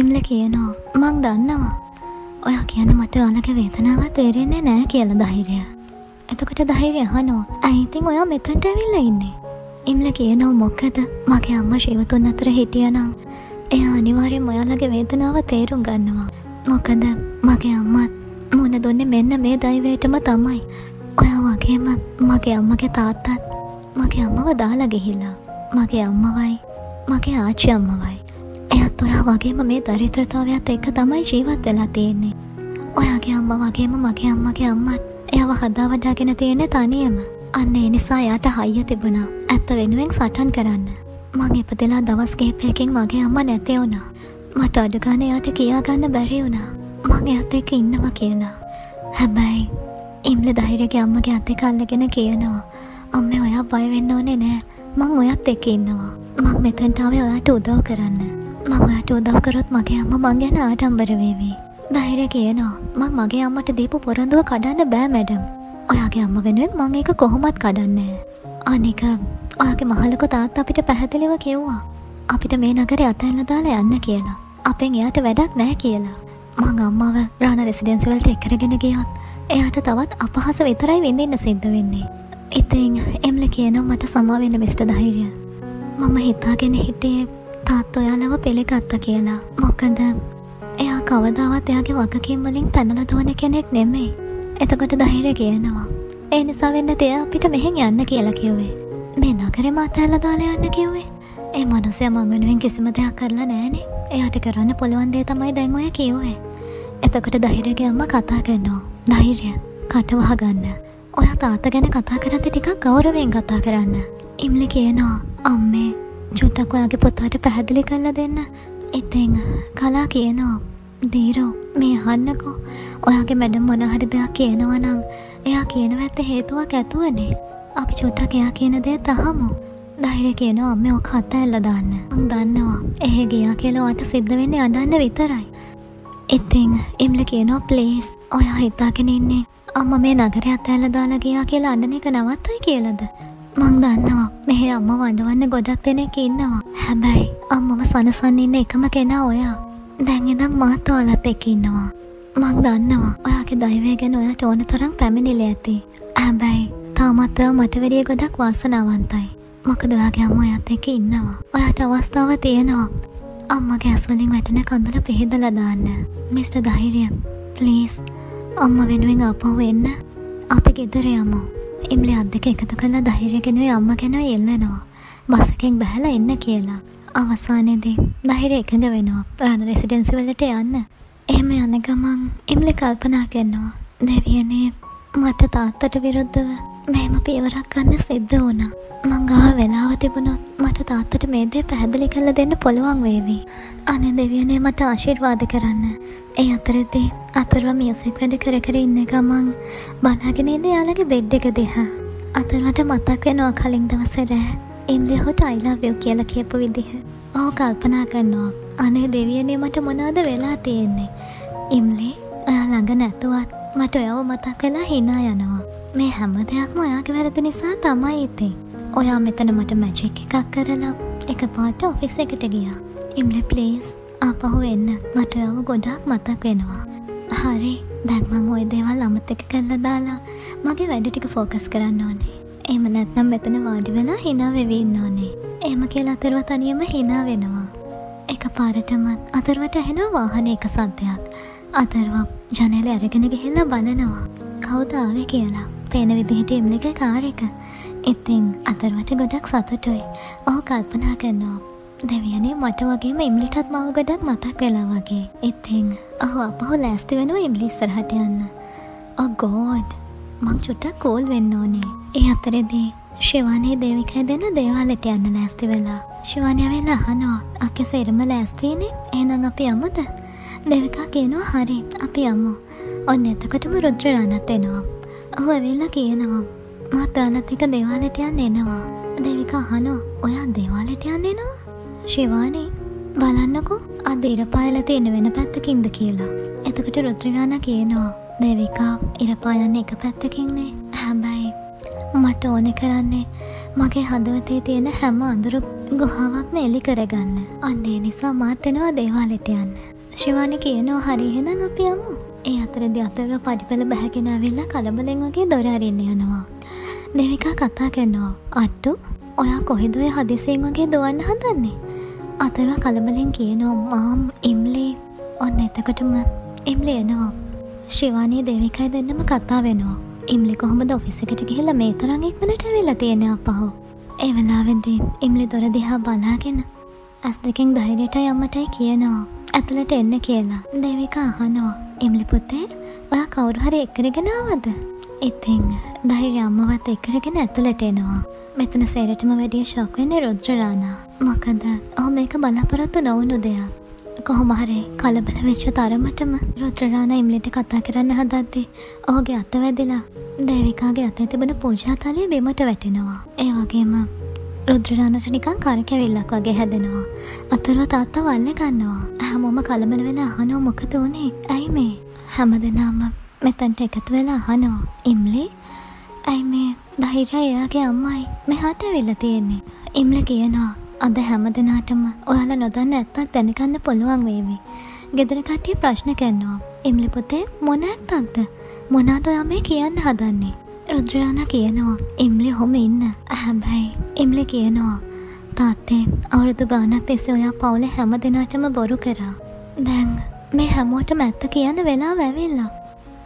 ඉම්ල කියනවා මං දන්නවා. ඔය කියන මට ඔයාලගේ වේතනාව තේරෙන්නේ නෑ කියල දහිරය එතකොට දහිරය හනෝ ඇයිතින් ඔයා මෙතන්ට ඇවිල්ල ඉන්නේ? ඉම්ල කියනව මොක්කද මගේ අම්ම ශිවතුන් අතර හිටියනම් එය අනිවාරයෙන් ඔයාලගේ වේදනාව තේරුම් ගන්නවා. මොකද මගේ අම්මත් මුණ දුන්න මෙන්න මේ දයිවේටම තමයි. ඔය වගේම මගේ අම්මගේ තාත්තත් මගේ අම්මව දාලා ගිහිල්ලා. මගේ අම්මවයි මගේ ආච්චි අම්මවයි. එයත් ඔයා වගේම මේ දරිත්‍රතාවයක් එක්ක තමයි ජීවත් වෙලා තියෙන්නේ. ඔයාගේ අම්ම වගේම මගේ අම්මගේ අම්මත් එයව හදාවදාගෙන තියෙන තනියම. අන්න ඒ නිසා යාට හයිය තිබුණා. ඇත්ත වෙනුවෙන් සටන් කරන්න. මං ඉපදෙලා දවස් කිහිපයකින් මගේ අම්ම නැති වුණා. මට අඩු ගානේ යාට කියාගන්න බැරි වුණා. මං එයත් එක්ක ඉන්නවා කියලා. හැබැයි ඉම්ල ධෛර්යගේ අම්මගේ අත් එක්ක අල්ලගෙන කියනවා. අම්මේ ඔයා බය වෙන්න ඕනේ නෑ. මං ඔයත් එක්ක ඉන්නවා. මං මෙතෙන්ට ආවේ ඔයාට උදව් කරන්න. මං ඔයාට උදව්කරොත් මගේ අම්ම මං ගැන ආඩම්බර වේවි. ධෛර්ය කියනවා මං මගේ අම්මට දීපු පොරොන්දුව කඩන්න බෑ මැඩම්. ඔයාගේ අම්ම වෙනුවෙන් මං ඒක කොහොමත් කඩන්නේ. අනික ඔයාගේ මහලක තාත් අපිට පැහැදිලිව කිව්වා. අපිට මේ නගරේ අතැල්ල දාලා යන්න කියලා. අපෙන් එයාට වැඩක් නෑ කියලා. මං අම්මාව රාණ රෙසිඩෙන්සිවලට එකරගෙන ගියොත් එයාට තවත් අපහස විතරයි විඳන්න සිද්ධ වෙන්නේ. ඉතින් එම්ල කියනම් මට සමාවෙන්න මිස්ට ධෛර්ය. මම හිතාගෙන හිටියේ තාත් ඔයාලව පිළිගත්ත කියලා. මොකද එයා කවදාවත් එයාගේ වගකින් වලින් පැනල දුවන කෙනෙක් නෙමෙයි. එතකොට දහිර කියනවා ඒ නිසා වෙන්න තිය අපිට මෙහෙන් යන්න කියලා කිව්වේ. මේ නගර මාතැල්ල දාලා යන්න කිව්වේ. ඒ මනුසය මං වෙනුවෙන් කිසිම දෙයක් කරලා නෑනේ එයාට කරන්න පුළුවන් දේ තමයි දැන් ඔය කිව්වේ. එතකොට දහිරගේ අම්ම කතා කරනවා. දහිරය කටවහගන්න ඔයා තාත ගැන කතා කරති ටිකක් ගෞරවෙන් කතා කරන්න. ඉම්ලි කියනවා අම්මේ චුට්ටක් ඔයාගේ පොතාට පැහැදිලි කල්ල දෙන්න. ඉතිං කලා කියනවා දීරෝ මේ අහන්නකෝ. ඔයාගේ මැඩම් මොනහරි දෙයක් කියනවනං එයා කියනව ඇත්ත හේතුවක් ඇතුවනේ. අපි චුට්ටක් එයා කියන දේ තහමු. දෛර කියනවා අම්ම ඕක අත ඇල්ල දාන්න. අං දන්නවා. එහෙ ගියා කියලවාට සිද්ධ වෙන්නේ අඩන්න විතරයි. ඉතිං එම්ල කියනවා ප්ලේස් ඔයා හිතාගෙන ඉන්නේ. අම්ම මේ නගර අතඇල්ල දාලා ගියා කියලා අන්නන එක නවත්තයි කියලද? මං දන්නවා මෙහෙ අම්ම වඩවන්න ගොඩක් දෙනෙක් ඉන්නවා. හැබැයි අම්මම සනසන්න ඉන්න එකම කෙනා ඔයා. දැන් ඉදම් මාත් ඔයාලත් එක්ක ඉන්නවා. මං දන්නවා ඔයාගේ දයිවය ගැන ඔයාට ඕන තරම් පැමිණිල ඇති. හැබැයි තාමත්ව මට වැඩිය ගොඩක් වාසනාවන්තයි. මොකද ඔයාගේ අම්ම ඔයත් එක්ක ඉන්නවා. ඔයාට අවස්ථාව තියෙනවා. අම්මගේ ඇස්වලින් වැටෙන කඳුල පිහිදල දාන්න. මිස්ට ධෛරිය ප්ලීස් අම්ම වෙනුවෙන් අපහු වෙන්න අපි ගෙදර යමු. ඉම්ලි අත් දෙක එකතු කලා දහිරගෙනුව අම්ම ගැන එල්ලනවා. බසකෙන් බැහල එන්න කියලා. අවසානයේදී දහිර එකඟ වෙනවා. ප්‍රාණ රෙසිඩෙන්සි වලට යන්න. එහෙම යන ගමන් ඉම්ලි කල්පනා කරනවා. දෙවියනේ මට තාත්තට විරුද්ධව මෙහෙම පියවරක් ගන්න සිද්ධ වුණා. මංගාව වෙලාව තිබුණොත් මට තාත්තට මේ දේ පැහැදිලි කරලා දෙන්න පුළුවන් වේවි. අනේ දෙවියනේ මට ආශිර්වාද කරන්න. ඒ අතරෙදී අතරව මියසික් වැඩ කර කර ඉන්න ගමන් බලාගෙන ඉන්න යාලගේ බෙඩ් එක දෙහා. අතරවට මතක් වෙනවා කලින් දවස රෑ ඉම්ලි හොට අයිලාවයෝ කියලා කියපු විදිහ. ඕ කල්පනා කරනවා. අනේ දෙවියනේ මට මොනාද වෙලා තියෙන්නේ? ඉම්ලි ඔයා ළඟ නැතුවත් මට ඔයව මතක් වෙලා හිනා යනවා. මේ හැම දෙයක්ම ඔයාගේ වැරදි නිසා තමයි ඉතින් ඔයා මෙතන මට මැජික් එකක් කරලා එක පාට ඔෆිස් එකට ගියා ඉම්ලි ප්ලේස් ආපහු එන්න මට ඔව ගොඩාක් මතක් වෙනවා. හරි දැක්මං ඔය දේවල් අමතක කල්ල දාලා මගේ වැඩ ටික ෆෝකස් කරන්න ඕනේ. එම නැත්නම් මෙතන වාඩි වෙලා හිනා වෙවන්න ඕනේ. එම කියලා අතරව තනියම හිනා වෙනවා. එක පාරටමත් අතරවට ඇහෙනවා වාහන එක සද්‍යයක්. අතරව ජනල ඇරගෙන ගෙහෙල්ලා බලනවා. කෞදාවේ කියලා පේන විදිහට එම්ලික කාරක. ඉතිං අතරවට ගොඩක් සතුටුයි. ඔහු කල්පනා කරනවා දෙවියනේ මට වගේම ඉම්ලිටත් මව ගොඩක් මතක් වෙලා වගේ. ඉතිං අහු අපහු ලෑස්ති වෙනවා ඉම්ලි සරහට යන්න. Oh ඔගෝඩ් මං චුට්ටක් කෝල් වෙන්න ඕනේ. ඒ අතරෙදී ශිවානයේ දේවිකයි දෙන්න දේවාලට යන්න ලෑස්ති වෙලා ශිවානය වෙලා අහනෝ අක්කෙ සෙරම ලෑස්තිනේ ඒනං අපි අමුද දෙවිකා කියනවා හරි අපි අම්මු ඔන්න එතකොටම රුද්‍රරානත් එනවා. ඔහු ඇවෙල්ලා කියනවා. මාත් ඔයාලත් එක දේවාලට යන්න එනවා. දෙවිකා අහනෝ ඔයා දේවාලට යන්න එනවා? ශිවානේ බලන්නකෝ. අද ඉරපායල තියෙන වෙන පැත්තකින්ද කියලා. එතකට රුත්‍රිනාන කියනවා දෙවිකා ඉරපායන්න එක පැත්තකින්නේ. හැබැයි මට ඕනෙ කරන්නේ මගේ හදවතේ තියෙන හැම අඳුරු ගොහාවක්ම එලි කරගන්න. අන්නේ නිසා මාත්තෙනවා දේවාලෙට යන්න. ශිවානි කියනවා හරිහෙන අපි යමු. ඒ අතරද අතරව පඩිපල බැහැගෙන ඇවිල්ලා කලබලෙන් වගේ දොරරින්න යනවා. දෙවිකා කතා කරනවා අට්ටු ඔයා කොහෙදොය හදිසියෙන් වගේ දුවන්න හදන්නේ? අතරව කලබලෙන් කියනවා මාම් ඉම්ලේ ඔන්න එතකටම ඉම්ලි එනවා. ශිවානී දෙවිකයි දෙන්නම කතා වෙනවා. ඉම්ලි කොහොමද ඔෆිසකට ගිහිල්ලා මේ තරම් ඉක්මනට ඇවිල්ලා තියෙන අපහු? ඒ වෙලාවෙදී ඉම්ලි දොර දිහා බලාගෙන ඇස් දෙකෙන් ධෛර්යයට යම්මටයි කියනවා. ඇතුළට එන්න කියලා. දෙවිකා අහනවා ඉම්ලි පුතේ ඔයා කවුරු හරි එක්කරගෙන ආවද? ඉතින් ධෛර්ය අම්මවත් එක්කරගෙන ඇතුළට එනවා. මෙතන සේරටම වැඩිය ශොක් වෙන්නේ රුද්‍රරානා මොකද ඔහු මේක බලාපොරොත්තු නොවුණු දෙයක්. කොහොමහරි කලබල වෙච්ච තරමටම රුද්‍රරාණ ඉම්ලිට කතා කරන්න හදද්දේ ඔහුගේ අත වැදිලා දේවිකාගේ අත තිබෙන පූජාතලය බිමට වැටෙනවා. ඒ වගේම රුද්‍රරාණට නිකන් කරකැවිල්ලක් වගේ හැදෙනවා. අතරව තාත්තා වල්ල ගන්නවා. හැමෝම කලබල වෙලා අහනෝ මොකද වුණේ ඇයි මේ හැම දෙනාම මෙතන්ට එකතු වෙලා අහනවා. ඉම්ලි ඇයි මේ ධෛර්ය එයාගේ අම්මයි මෙහාට ඇවිල්ලා තියෙන්නේ. ඉම්ල කියනවා අද හැම දෙනාටම ඔයාලා නොදන්න ඇත්තක් දැනගන්න පුළුවන් වේවි. ගෙදර කට්ටිය ප්‍රශ්න කරනවා. එම්ලි පුතේ මොන ඇත්තක්ද? මොනවද ඔයා මේ කියන්න හදන්නේ? රුද්‍රාණා කියනවා එම්ලි හොම ඉන්න. හැබැයි එම්ලි කියනවා තාත්තේ අවුරුදු ගානක් තිස්සේ ඔයා පවුලේ හැම දෙනාටම බොරු කරා. දැන් මේ හැමෝටම ඇත්ත කියන්න වෙලා වැවිල්ලා.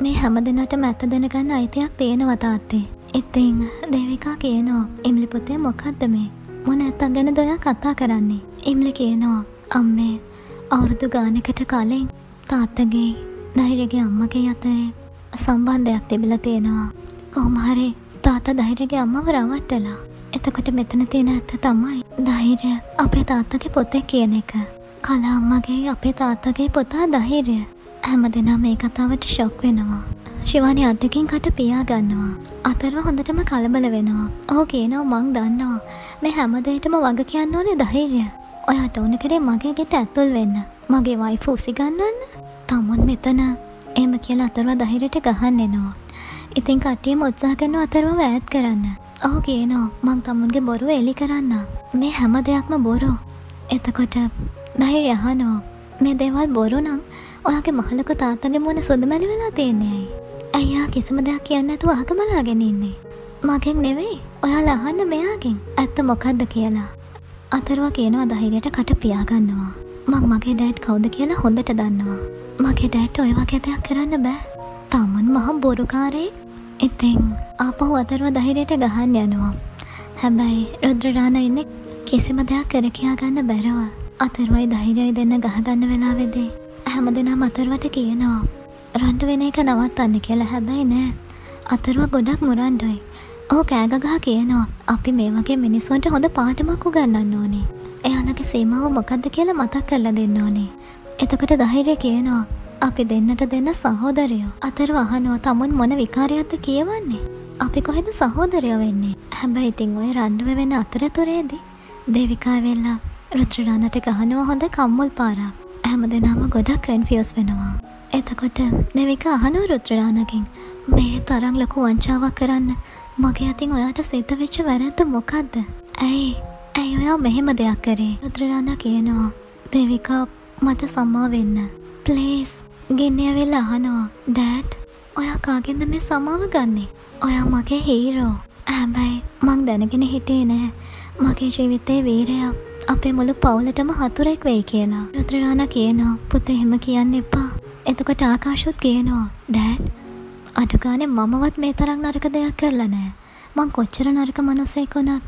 මේ හැම දෙනාටම ඇත්ත දැනගන්න අයිතියක් තියෙනවා තාත්තේ. ඉතින් දේවිකා කියනවා එම්ලි පුතේ මොකක්ද මේ? මොන ඇත්තක් ගැන දොයා කතා කරන්නේ. ඉම්ලි කියනවා අම්මේ අවුරුදු ගානකට කලින් තාත්තගේ ධෛර්යගේ අම්මගේ අතරේ සම්බන්ධයක් තිබිලා තියෙනවා. කොහොමහරි තාත්තා ධෛර්යගේ අම්මව රවට්ටලා. එතකොට මෙතන තියෙන ඇත්ත තමයි ධෛර්ය අපේ තාත්තගේ පොතේ කියන එක. කලා අම්මගේ අපේ තාත්තගේ පොතා ධෛර්ය. හැම දෙනා මේ කතාවට ශොක් වෙනවා. ශිවානි අදකින් කට පියා ගන්නවා. අතරව හොඳටම කලබල වෙනවා. ඔහු කියනවා මං දන්නවා. මේ හැමදේටම වග කියන්න ඕනේ ධෛර්ය. ඔයාට ඕන කරේ මගේ ගෙට ඇතුල් වෙන්න. මගේ වයිෆ උසිගන්නන්න. තමුන් මෙතන එම කියලා අතරව ධෛර්යට ගහන්න එනවා. ඉතින් කට්ටියම උත්සාහ කරන අතරව වැෑත් කරන්න. ඔහු කියනවා මං තමුන්ගේ බොරුව එලි කරන්න. මේ හැම දෙයක්ම බොරු. එතකොට ධෛර්ය අහනවා. මේ දේවල් බොරු නම් ඔයාගේ මහලක තාත්තගේ මුවන සුදමැලි වෙලා තියන්නේ ඇයි. ඇයියා කිසිම දෙයක් කියන්න ඇතු අහක බලාගෙන ඉන්නේ. මගෙන් නෙවෙයි ඔයාල අහන්න මෙයාගෙන් ඇත්ත මොකක්ද කියලා. අතරවා කියනවා දහිරයට කට පියාගන්නවා. මං මගේ ඩෑට් කවුද කියලා හොඳට දන්නවා. මගේ ඩෑට් ඔය වගේ දෙයක් කරන්න බෑ. තමන් මහ බොරුකාරේ ඉතිං ආපහු අතරව දහිරයට ගහන්න යනවා. හැබැයි රුද්‍රරාණ ඉන්න කිසිම දෙයක් කර කියා ගන්න බැරව. අතරවයි දහිරයි දෙන්න ගහගන්න වෙලා වෙදේ. හැම දෙනා මතරවට කියනවා. රණ්ඩු වෙන එක නවත්තන්න කියලා හැබැයි නෑ අතරුව ගොඩක් මුරන්ඩුයි ඕ කෑගගහ කියනවා අපි මේ වගේ මිනිස්සුන්ට හොඳ පාටමක් උගන්නන්න ඕනේ එයාලගේ සීමාව මොකක්ද කියලා මතක් කරලා දෙන්න ඕනේ එතකොට දහිරය කියනවා අපි දෙන්නට දෙන්න සහෝදරයෝ. අතර වහනුව තමුන් මොන විකාරයක්ද කියවන්නේ? අපි කොහෙද සහෝදරයෝ වෙන්නේ? හැබැයි ඉතින් ඔය රණ්ඩුව වෙන අතරතුරේදී දෙවිකා වෙල්ලා රුත්‍රඩානට ගහනුව හොඳ කම්මුල් පාරක්. හැම දෙනාම ගොඩක් කන්ෆියස් වෙනවා. එතකොට දෙවික අහනු රුද්‍රරාණකින් මේ තරම් ලොකු වංචාවක් කරන්න මගේ අතින් ඔයාට සිත වෙච්ච වැරැද්ද මොකක්ද ඇයි? ඇයි ඔයා මෙහෙම දෙයක් කරේ? රුද්‍රරාණ කියනවා දෙවිකා මට සම්මා වෙන්න. ප්ලේස් ගෙන්නයවෙල්ල අහනවා. ඩෑට් ඔයා කාගෙන්ද මේ සමාව ගන්නේ? ඔයා මගේ හීරෝ ඇබැයි මං දැනගෙන හිටියේ නෑ මගේ ජීවිතේ වීරයක්. අපේ මුළු පවුලටම හතුරෙක් වෙයි කියලා. රුද්‍රරාණ කියනවා පුත එහෙම කියන්න එපා. එතකොට ආකාශුත් කියනවා ඩෑඩ් අඩුගානේ මමවත් මේ තරම් නරක දෙයක් කරලා නෑ. මං කොච්චර නරක මනුස්සයෙක් වුණත්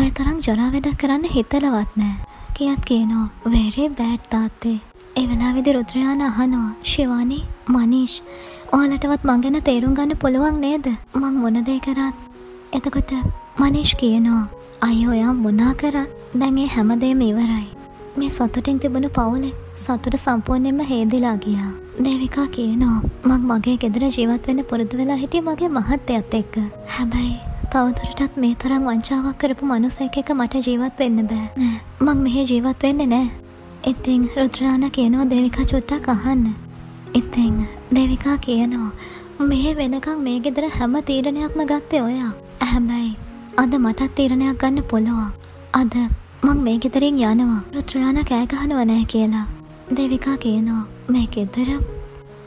ඔය තරම් ජොරා වැඩක් කරන්න හිතලවත් නෑ. කියත් කියනවා very bad තාත්තේ. ඒ වෙලාවේදී රුද්‍රයාන අහනවා ශිවානි මනීෂ් ඔයාලටවත් මං ගැන තේරුම් ගන්න පුළුවන් නේද? මං මොන දේ කරත් එතකොට මනීෂ් කියනවා අයියෝ ඔයා මොනා කරත් දැන් ඒ හැමදේම ඉවරයි. මේ සතුටින් තිබුණු පවුලේ සතුට සම්පූර්ණයෙන්ම හේදිලා ගියා. දේවිකා කියනවා මං මගේ ගෙදර ජීවත් වෙන්න පුරුදු වෙලා හිටිය මගේ මහත්තයත් එක්ක. හැබැයි තවදුරටත් මේ තරම් වංචාවක් කරපු මනුස්සෙක් එක මට ජීවත් වෙන්න බෑ. මං මෙහෙ ජීවත් වෙන්නේ නෑ. ඉතින් රුද්‍රාණ කියනවා දේවිකා චුට්ටක් අහන්න. ඉතින් දේවිකා කියනවා මෙහෙ වෙනකං මේ ගෙදර හැම තීරණයක්ම ගත්තේ ඔයා. හැබැයි අද මටත් තීරණයක් ගන්න පුළුවන්. අද මං මේ ගෙදරින් යනවා රුත්‍රාණ කෑගහනුව නෑ කියලා දෙවිකා කියනවා මේ ගෙදර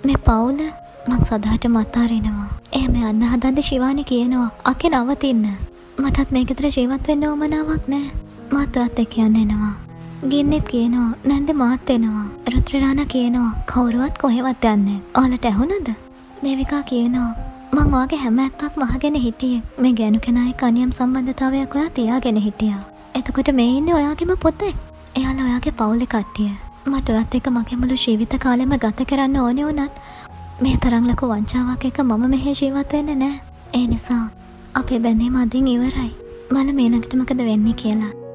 මේ පවුල මං සදාට මත්තාරෙනවා එහෙම යන්න හදන්ද ශිවානි කියනවා අකෙ නවතින්න මටත් මේ ගෙදර ජීවත් වෙන්න ඕමනාවක් නෑ මාත්වත් එක්ක යන්න එනවා ගින්නෙත් කියනවා නැන්ද මාත් එනවා. රුත්‍රරාණ කියනවා කවුරුවත් කොහෙවත් යන්නේ ඕලට ඇහුණද? දේවිකා කියනවා මං වාගේ හැම ඇත්තක් වහගෙන හිටියේ. මේ ගැනු කෙනයි කනියම් සම්බන්ධතාවයක් ඔයා තියාගෙන හිටියා. එතකොට මේ ඉන්න ඔයාගෙම පොතේ? එයාලා ඔයාගේ පවුලෙ කට්ටිය. මට ඔයත් එක මගේ මුළු ජීවිත කාලෙම ගත කරන්න ඕනෙ වුණත් මේ තරම් ලොකු වංචාවක් එක මම මෙහෙ ජීවත් වෙන්නේ නෑ ඒ නිසා අපේ බැඳීම අදින් ඉවරයි. බල මේනකට මොකද වෙන්නේ කියලා.